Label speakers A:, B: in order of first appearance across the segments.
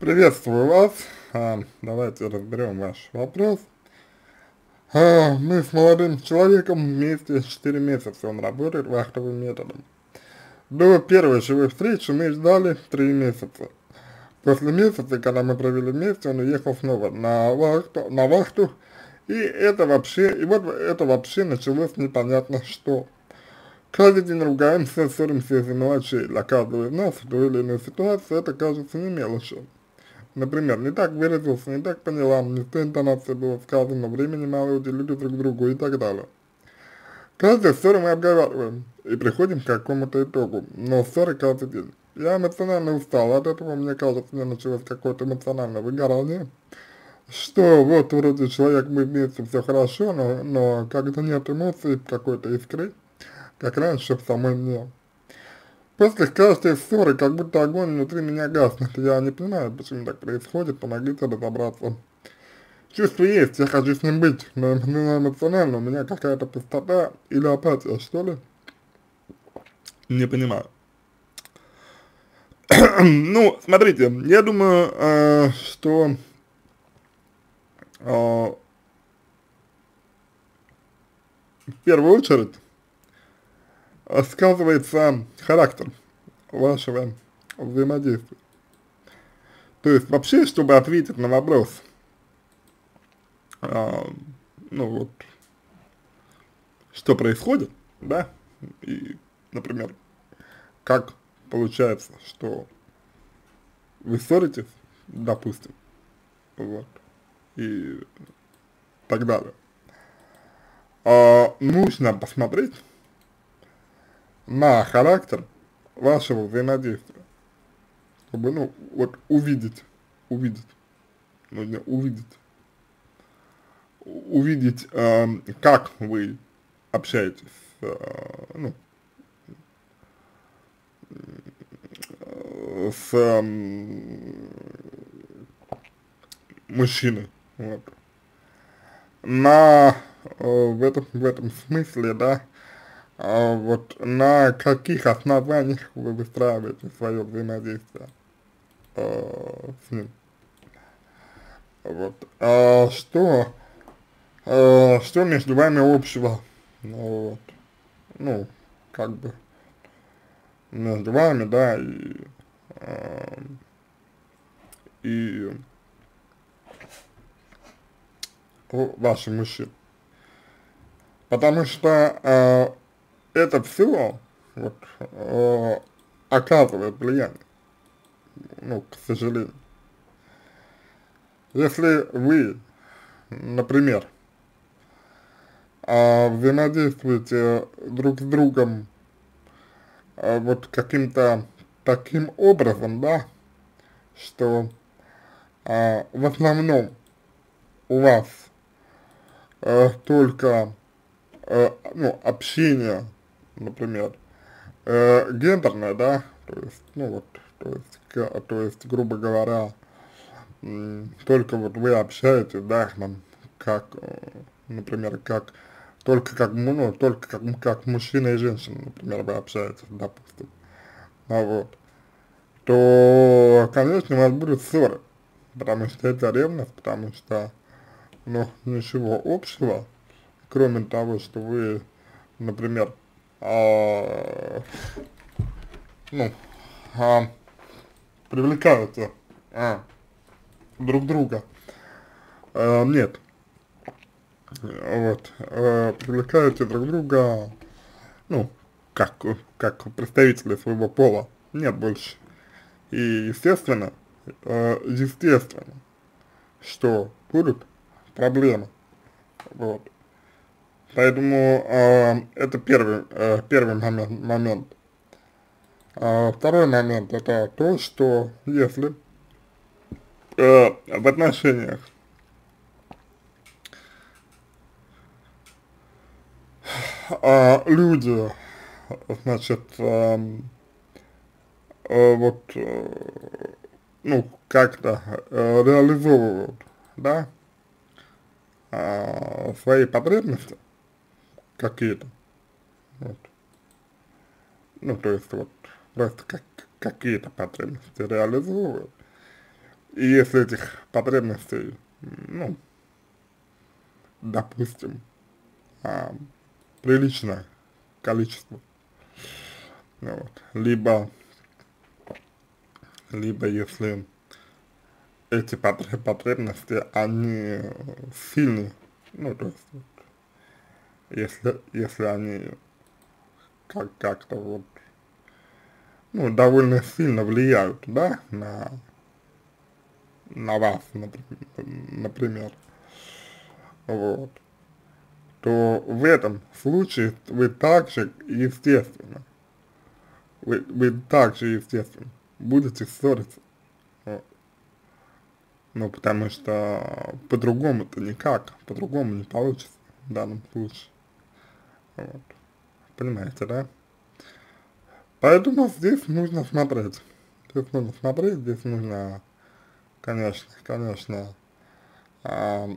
A: Приветствую вас. А, давайте разберем ваш вопрос. А, мы с молодым человеком вместе 4 месяца, он работает вахтовым методом. До первой живой встречи мы ждали 3 месяца. После месяца, когда мы провели вместе, он уехал снова на вахту, на вахту и это вообще, и вот это вообще началось непонятно что. Каждый день ругаемся, ссоримся из-за мелочей. Для каждого из нас в той или иной ситуации это кажется не мелочью. Например, не так выразился, не так поняла, не с той интонацией было сказано, времени мало уделили друг другу и так далее. Каждую ссору мы обговариваем и приходим к какому-то итогу, но ссоры каждый день. Я эмоционально устал от этого, мне кажется, мне началось какое-то эмоциональное выгорание, что вот вроде человек мы вместе, все хорошо, но, но когда нет эмоций, какой-то искры, как раньше в самой мне. После каждой ссоры, как будто огонь внутри меня гаснет. Я не понимаю, почему так происходит, помогите разобраться. Чувство есть, я хочу с ним быть, но эмоционально у меня какая-то пустота или апатия, что ли? Не понимаю. ну, смотрите, я думаю, э, что э, в первую очередь сказывается характер вашего взаимодействия. То есть вообще, чтобы ответить на вопрос, а, ну вот, что происходит, да, и, например, как получается, что вы ссоритесь, допустим, вот, и так далее. А, нужно посмотреть на характер вашего взаимодействия, чтобы, ну, вот увидеть, увидеть, нужно увидеть, увидеть, э, как вы общаетесь, э, ну, с э, мужчиной, вот. На, э, в этом, в этом смысле, да, а вот на каких основаниях вы выстраиваете свое взаимодействие э, с ним. Вот. А что, а, что между вами общего? Ну, вот. ну, как бы между вами, да, и, э, и вашим мужчин. Потому что э, это все вот, э, оказывает влияние, ну, к сожалению. Если вы, например, э, взаимодействуете друг с другом э, вот каким-то таким образом, да, что э, в основном у вас э, только э, ну, общение например, э, гендерная, да, то есть, ну вот, то есть, то есть, грубо говоря, только вот вы общаетесь, да, там, как, э, например, как, только как, ну, только как, как мужчина и женщина, например, вы общаетесь, допустим, а вот, то, конечно, у вас будут ссоры, потому что это ревность, потому что, ну, ничего общего, кроме того, что вы, например, а, ну, а, привлекают а, друг друга. А, нет. Вот. А, привлекаете друг друга, ну, как, как представители своего пола. Нет больше. И естественно, естественно, что будут проблемы. Вот. Поэтому э, это первый, э, первый момент. момент. А второй момент это то, что если э, в отношениях э, люди, значит, э, э, вот, э, ну, как-то э, реализовывают, да, э, свои потребности, какие-то. Вот. Ну, то есть вот просто как, какие-то потребности реализовывают, И если этих потребностей, ну, допустим, а, приличное количество, ну вот, либо, либо если эти потребности, они сильные, ну, то есть, если, если они как, как-то вот, ну, довольно сильно влияют, да, на, на вас, например, вот, то в этом случае вы также, естественно, вы, вы также, естественно, будете ссориться. Вот. Ну, потому что по-другому-то никак, по-другому не получится в данном случае. Вот. Понимаете, да? Поэтому здесь нужно смотреть. Здесь нужно смотреть, здесь нужно, конечно, конечно, а,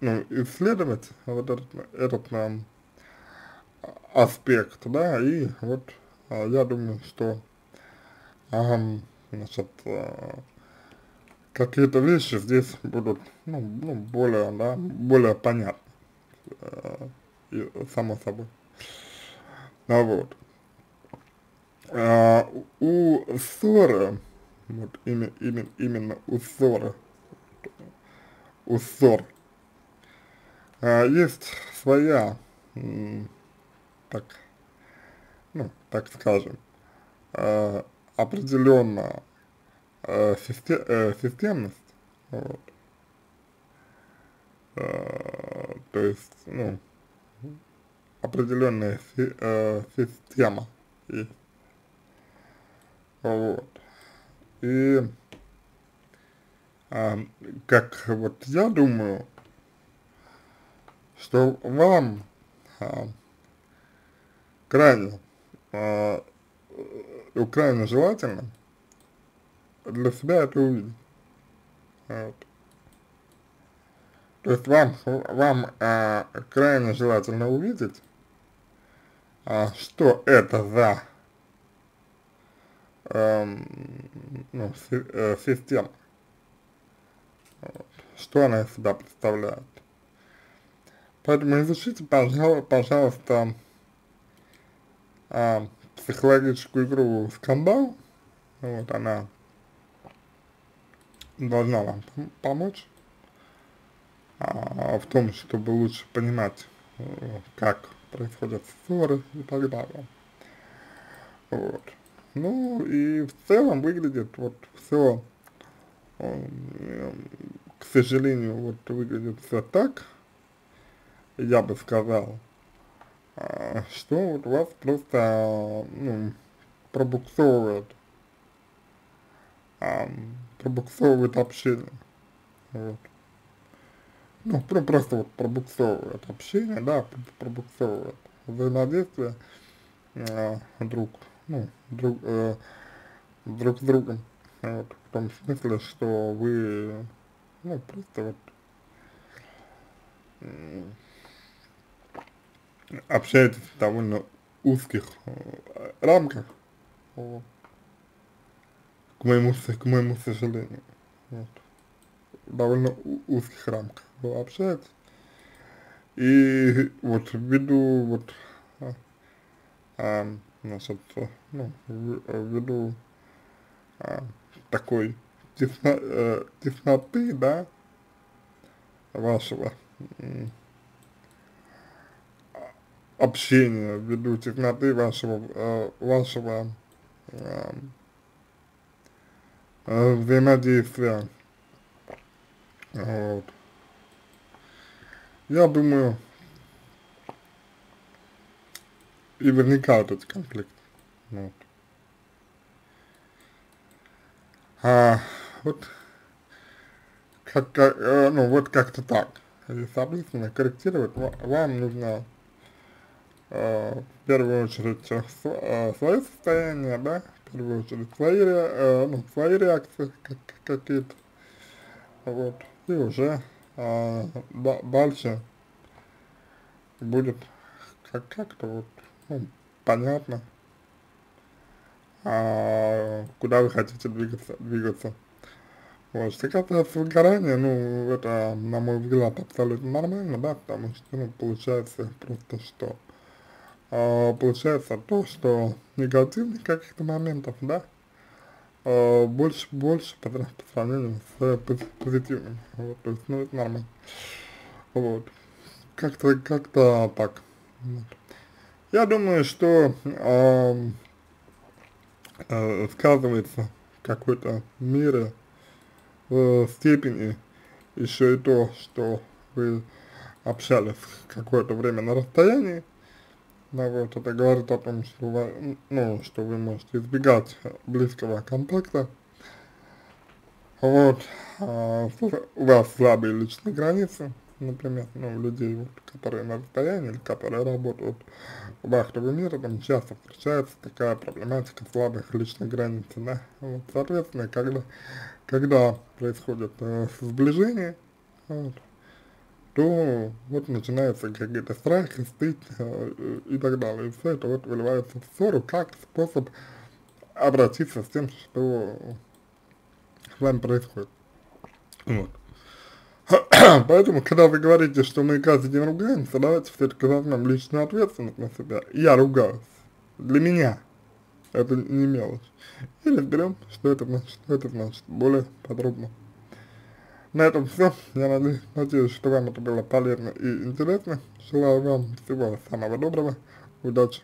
A: ну, исследовать вот этот, этот а, аспект, да, и вот а, я думаю, что а, значит, а, какие-то вещи здесь будут, ну, ну более, да, более понятны, и, само собой. А вот. А, у ссоры, вот именно, именно, именно у ссоры, у ссор, а, есть своя, так, ну, так скажем, а, определенная а, систем, а, системность, вот, а, то есть, ну, определенная си, э, система есть. Вот. И э, как вот я думаю, что вам э, крайне, э, крайне желательно для себя это увидеть. Вот. То есть вам, вам э, крайне желательно увидеть, а, что это за эм, ну, си, э, система, вот, что она из себя представляет. Поэтому изучите, пожалуйста, пожалуйста э, психологическую игру «Скандал», вот она должна вам помочь. А, в том, чтобы лучше понимать, э, как происходят ссоры и так далее. Вот. Ну и в целом выглядит вот все, к сожалению, вот выглядит все так, я бы сказал, а, что вот вас просто, ну, пробуксовывает, пробуксовывает общение, вот ну, просто вот пробуксовывает общение, да, пробуксовывает взаимодействие э, друг, ну, друг, э, друг с другом, вот, в том смысле, что вы, ну, просто вот э, общаетесь в довольно узких э, рамках, вот, к моему, к моему сожалению, вот. Довольно узких рамках было общаться. И вот ввиду вот а, а, значит, ну, ввиду а, такой тесно, э, тесноты, да, вашего общения, ввиду тесноты вашего, э, вашего э, взаимодействия вот. Я думаю, и возникают эти конфликты. Вот. А, вот, как, э, ну, вот как-то так. И, соответственно, корректировать вам нужно э, в первую очередь э, э, свое состояние, да, в первую очередь свои, э, ну, свои реакции как, какие-то, вот и уже а, дальше будет как как-то вот ну, понятно, а, куда вы хотите двигаться, двигаться? Вот, что касается выгорания, ну, это, на мой взгляд, абсолютно нормально, да, потому что, ну, получается просто что, э, получается то, что негативных каких-то моментов, да, э, больше, больше по, по сравнению с позитивным, вот, то есть, ну, это нормально, вот, как-то, как-то так, вот. Я думаю, что э, э, сказывается какой-то мере э, степени еще и то, что вы общались какое-то время на расстоянии, да, вот, это говорит о том, что вы, ну, что вы можете избегать близкого контакта, вот, а, у вас слабые личные границы, например, ну, людей, вот, которые на расстоянии или которые работают вахтовым методом, часто встречается такая проблематика слабых личных границ, да, вот, соответственно, когда, когда происходит э, сближение, вот, то вот начинаются какие-то страхи, стыд э, и так далее, и все это вот выливается в ссору как способ обратиться с тем, что с вами происходит, вот. Поэтому, когда вы говорите, что мы каждый день ругаемся, давайте все-таки возьмем личную ответственность на себя. Я ругаюсь. Для меня это не мелочь. И разберем, что это значит, что это значит, более подробно. На этом все. Я надеюсь, надеюсь, что вам это было полезно и интересно. Желаю вам всего самого доброго. Удачи.